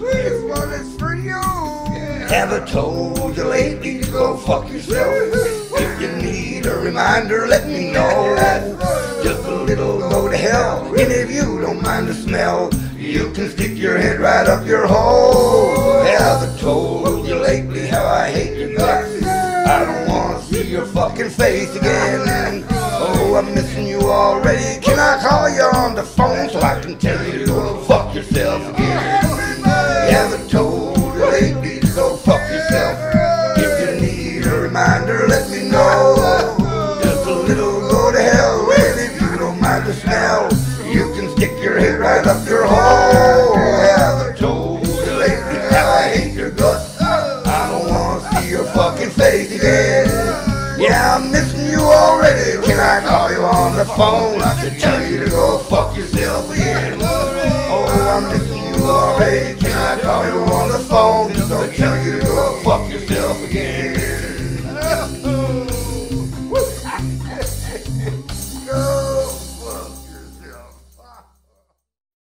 This one is for you. Have I told you lately to go fuck yourself? If you need a reminder, let me know. Just a little go to hell, and if you don't mind the smell, you can stick your head right up your hole. Have I told you lately how I hate your guts? I don't wanna see your fucking face again. Call you on the phone so I can tell you to go fuck yourself again? Have I told you lately to go fuck yourself? If you need a reminder, let me know. Just a little go to hell, and if you don't mind the smell, you can stick your head right up your hole. I told you lately how I hate your guts? I don't wanna see your fucking face again. The phone to tell you to go fuck yourself again? Oh, I'm missing you already. Can I call you on the phone to tell you to